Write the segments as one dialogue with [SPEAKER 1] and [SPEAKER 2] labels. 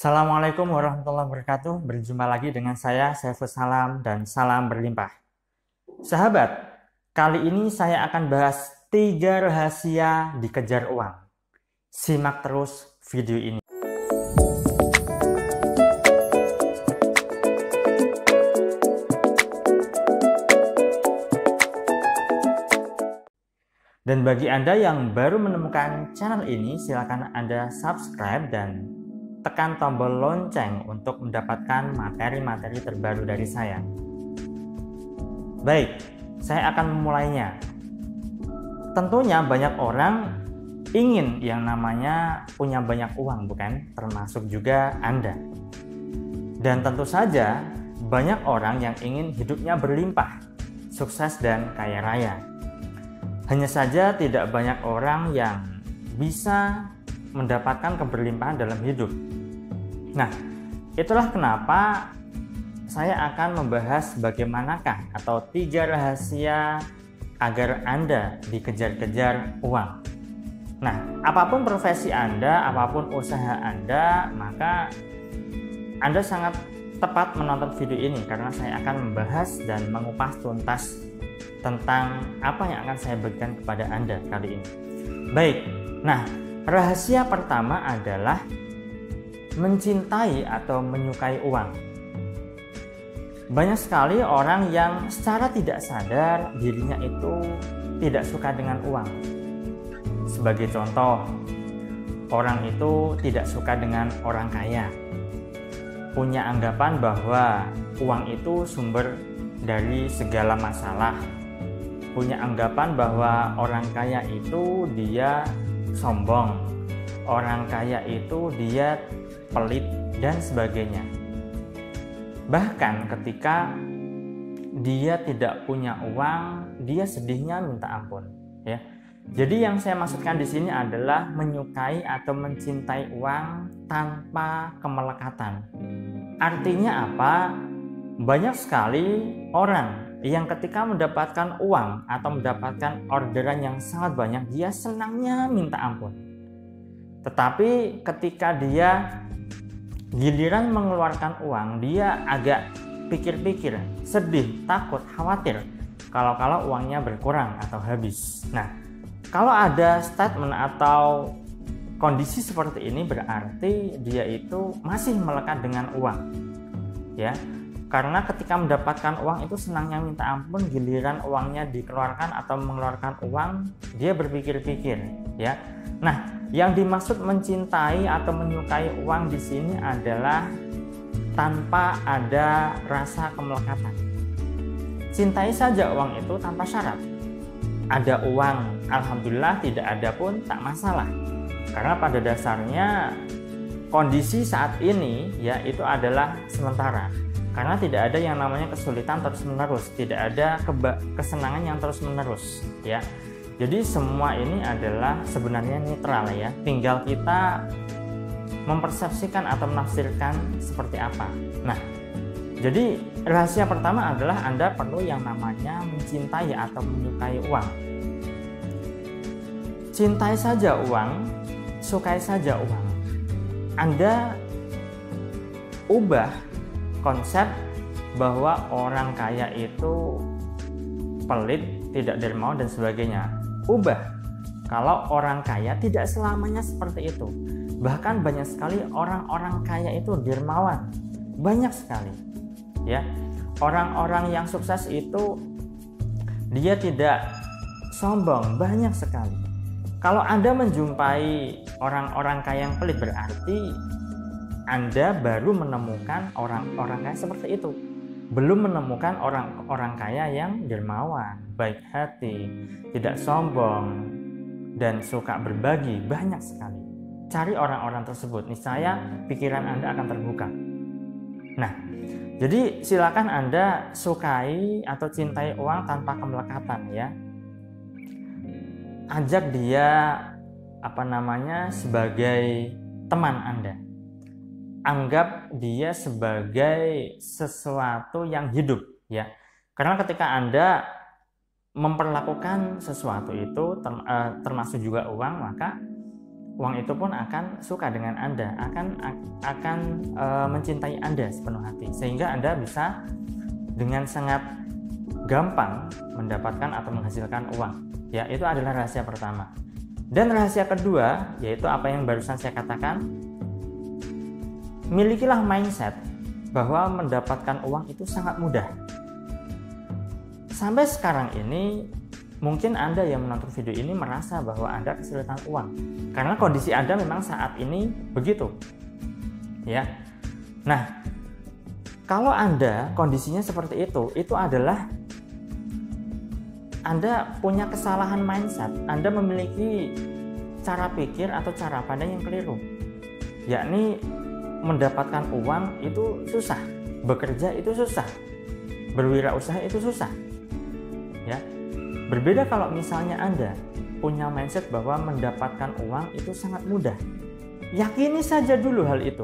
[SPEAKER 1] Assalamualaikum warahmatullahi wabarakatuh. Berjumpa lagi dengan saya, Saiful Salam, dan salam berlimpah. Sahabat, kali ini saya akan bahas tiga rahasia dikejar uang. Simak terus video ini. Dan bagi Anda yang baru menemukan channel ini, silakan Anda subscribe dan tekan tombol lonceng untuk mendapatkan materi-materi terbaru dari saya. Baik, saya akan memulainya. Tentunya banyak orang ingin yang namanya punya banyak uang, bukan? Termasuk juga Anda. Dan tentu saja banyak orang yang ingin hidupnya berlimpah, sukses dan kaya raya. Hanya saja tidak banyak orang yang bisa mendapatkan keberlimpahan dalam hidup. Nah, itulah kenapa saya akan membahas bagaimanakah atau tiga rahasia agar Anda dikejar-kejar uang. Nah, apa pun profesi Anda, apa pun usaha Anda, maka Anda sangat tepat menonton video ini karena saya akan membahas dan mengupas tuntas tentang apa yang akan saya bagikan kepada Anda kali ini. Baik, nah rahasia pertama adalah mencintai atau menyukai uang. Banyak sekali orang yang secara tidak sadar dirinya itu tidak suka dengan uang. Sebagai contoh, orang itu tidak suka dengan orang kaya. Punya anggapan bahwa uang itu sumber dari segala masalah, punya anggapan bahwa orang kaya itu dia sombong, orang kaya itu dia pelit dan sebagainya. Bahkan ketika dia tidak punya uang, dia sedihnya minta ampun, ya. Jadi yang saya maksudkan di sini adalah menyukai atau mencintai uang tanpa kemelekatan. Artinya apa? Banyak sekali orang yang ketika mendapatkan uang atau mendapatkan orderan yang sangat banyak, dia senangnya minta ampun. Tetapi ketika dia giliran mengeluarkan uang, dia agak pikir-pikir, sedih, takut, khawatir kalau-kalau uangnya berkurang atau habis. Nah, kalau ada statement atau kondisi seperti ini berarti dia itu masih melekat dengan uang. Ya, karena ketika mendapatkan uang itu senangnya minta ampun giliran uangnya dikeluarkan atau mengeluarkan uang dia berpikir-pikir ya nah yang dimaksud mencintai atau menyukai uang di sini adalah tanpa ada rasa kemelekatan. Cintai saja uang itu tanpa syarat. Ada uang alhamdulillah tidak ada pun tak masalah. Karena pada dasarnya kondisi saat ini ya itu adalah sementara. Karena tidak ada yang namanya kesulitan terus menerus tidak ada kesenangan yang terus menerus ya jadi semua ini adalah sebenarnya netral ya. Tinggal kita mempersepsikan atau menafsirkan seperti apa. Nah jadi rahasia pertama adalah Anda perlu yang namanya mencintai atau menyukai uang. Cintai saja uang sukai saja uang. Anda ubah konsep bahwa orang kaya itu pelit, tidak dermawan dan sebagainya. Ubah. Kalau orang kaya tidak selamanya seperti itu. Bahkan banyak sekali orang-orang kaya itu dermawan. Banyak sekali. Ya. Orang-orang yang sukses itu dia tidak sombong, banyak sekali. Kalau Anda menjumpai orang-orang kaya yang pelit berarti anda baru menemukan orang-orang kaya seperti itu. Belum menemukan orang-orang kaya yang dermawan, baik hati, tidak sombong, dan suka berbagi. Banyak sekali. Cari orang-orang tersebut, niscaya pikiran Anda akan terbuka. Nah, jadi silakan Anda sukai atau cintai uang tanpa kemelekatan ya. Ajak dia apa namanya sebagai teman Anda anggap dia sebagai sesuatu yang hidup ya karena ketika anda memperlakukan sesuatu itu eh, termasuk juga uang maka uang itu pun akan suka dengan Anda, akan akan e, mencintai Anda sepenuh hati sehingga Anda bisa dengan sangat gampang mendapatkan atau menghasilkan uang. Ya, itu adalah rahasia pertama. Dan rahasia kedua yaitu apa yang barusan saya katakan, milikilah mindset bahwa mendapatkan uang itu sangat mudah. Sampai sekarang ini Mungkin Anda yang menonton video ini merasa bahwa Anda kesulitan uang karena kondisi Anda memang saat ini begitu. Ya. Nah, kalau Anda kondisinya seperti itu, itu adalah Anda punya kesalahan mindset. Anda memiliki cara pikir atau cara pandang yang keliru. Yakni mendapatkan uang itu susah, bekerja itu susah, berwirausaha itu susah. Ya, Berbeda kalau misalnya Anda punya mindset bahwa mendapatkan uang itu sangat mudah. Yakini saja dulu hal itu.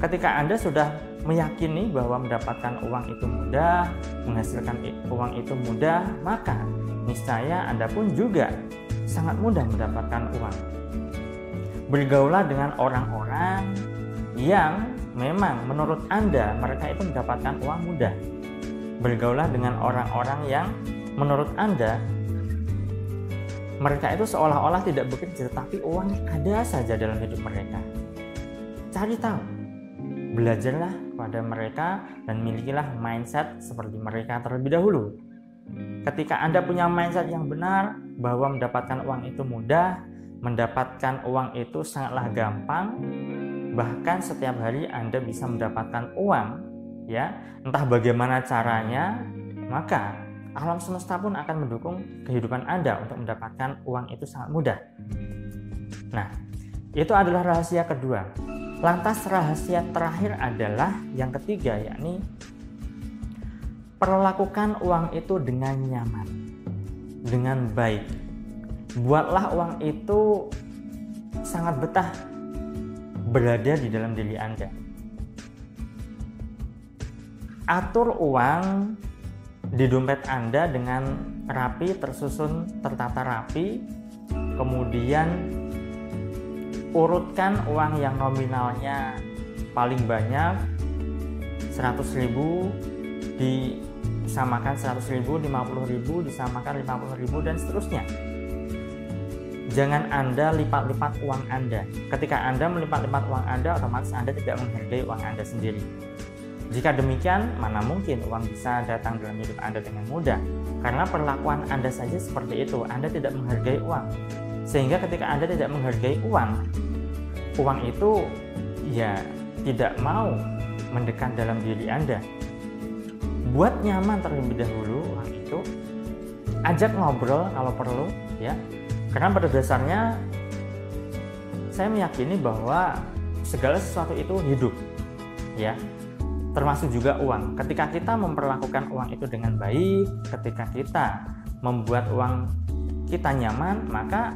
[SPEAKER 1] Ketika Anda sudah meyakini bahwa mendapatkan uang itu mudah, menghasilkan uang itu mudah, maka niscaya Anda pun juga sangat mudah mendapatkan uang. Bergaulah dengan orang-orang yang memang menurut Anda mereka itu mendapatkan uang mudah. Bergaulah dengan orang-orang yang menurut Anda mereka itu seolah-olah tidak bekerja tapi uang ada saja dalam hidup mereka. Cari tahu. Belajarlah pada mereka dan milikilah mindset seperti mereka terlebih dahulu. Ketika Anda punya mindset yang benar bahwa mendapatkan uang itu mudah, mendapatkan uang itu sangatlah gampang, bahkan setiap hari Anda bisa mendapatkan uang, ya, entah bagaimana caranya, maka alam semesta pun akan mendukung kehidupan Anda untuk mendapatkan uang itu sangat mudah. Nah, itu adalah rahasia kedua. Lantas rahasia terakhir adalah yang ketiga yakni perlakukan uang itu dengan nyaman, dengan baik. Buatlah uang itu sangat betah berada di dalam diri Anda. Atur uang di dompet Anda dengan rapi, tersusun, tertata rapi, kemudian urutkan uang yang nominalnya paling banyak 100.000 disamakan 100.000, 50.000 disamakan 50.000 dan seterusnya. Jangan Anda lipat-lipat uang Anda. Ketika Anda melipat-lipat uang Anda, otomatis Anda tidak menghargai uang Anda sendiri. Jika demikian, mana mungkin uang bisa datang dalam hidup Anda dengan mudah? Karena perlakuan Anda saja seperti itu, Anda tidak menghargai uang. Sehingga ketika Anda tidak menghargai uang, uang itu ya tidak mau mendekat dalam diri Anda. Buat nyaman terlebih dahulu uang itu, ajak ngobrol kalau perlu ya. Karena pada dasarnya saya meyakini bahwa segala sesuatu itu hidup ya termasuk juga uang. Ketika kita memperlakukan uang itu dengan baik, ketika kita membuat uang kita nyaman, maka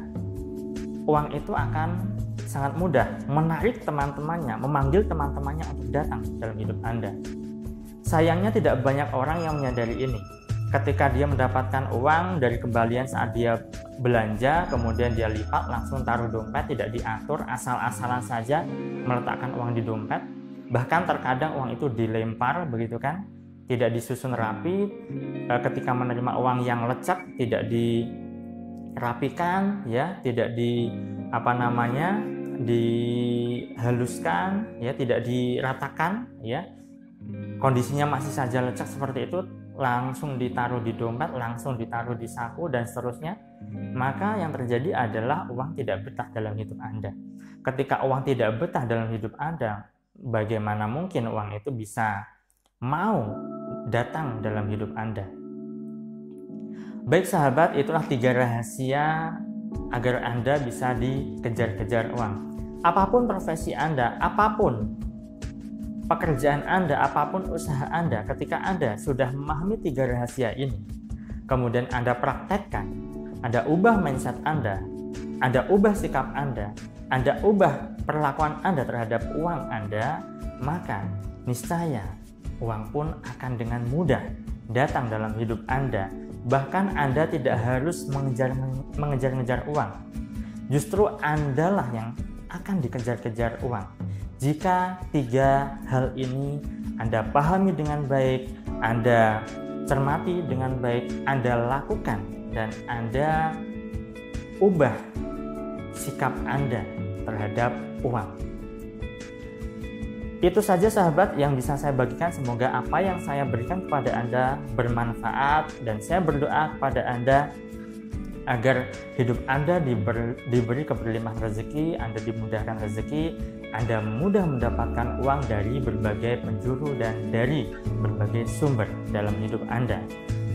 [SPEAKER 1] uang itu akan sangat mudah menarik teman-temannya, memanggil teman-temannya untuk datang dalam hidup Anda. Sayangnya tidak banyak orang yang menyadari ini. Ketika dia mendapatkan uang dari kembalian saat dia belanja, kemudian dia lipat langsung taruh dompet, tidak diatur, asal-asalan saja meletakkan uang di dompet, bahkan terkadang uang itu dilempar begitu kan? Tidak disusun rapi. E, ketika menerima uang yang lecek tidak dirapikan ya tidak di apa namanya dihaluskan ya tidak diratakan ya. Kondisinya masih saja lecek seperti itu langsung ditaruh di dompet langsung ditaruh di saku dan seterusnya maka yang terjadi adalah uang tidak betah dalam hidup Anda ketika uang tidak betah dalam hidup Anda bagaimana mungkin uang itu bisa mau datang dalam hidup Anda. Baik sahabat, itulah tiga rahasia agar Anda bisa dikejar-kejar uang. Apa pun profesi Anda, apa pun pekerjaan Anda, apa pun usaha Anda, ketika Anda sudah memahami tiga rahasia ini, kemudian Anda praktekkan, Anda ubah mindset Anda, Anda ubah sikap Anda, Anda ubah perlakuan Anda terhadap uang Anda, maka niscaya uang pun akan dengan mudah datang dalam hidup Anda. Bahkan Anda tidak harus mengejar-ngejar uang. justru Anda lah yang akan dikejar-kejar uang. Jika tiga hal ini Anda pahami dengan baik, Anda cermati dengan baik, Anda lakukan dan Anda ubah sikap Anda terhadap uang. Itu saja sahabat yang bisa saya bagikan. Semoga apa yang saya berikan kepada Anda bermanfaat dan saya berdoa kepada Anda agar hidup Anda diber, diberi keberlimpahan rezeki, Anda dimudahkan rezeki, Anda mudah mendapatkan uang dari berbagai penjuru dan dari berbagai sumber dalam hidup Anda.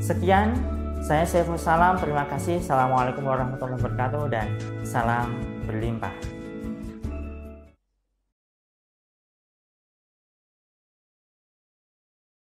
[SPEAKER 1] Sekian, saya Saiful Salam, terima kasih. Assalamualaikum warahmatullahi wabarakatuh dan salam berlimpah.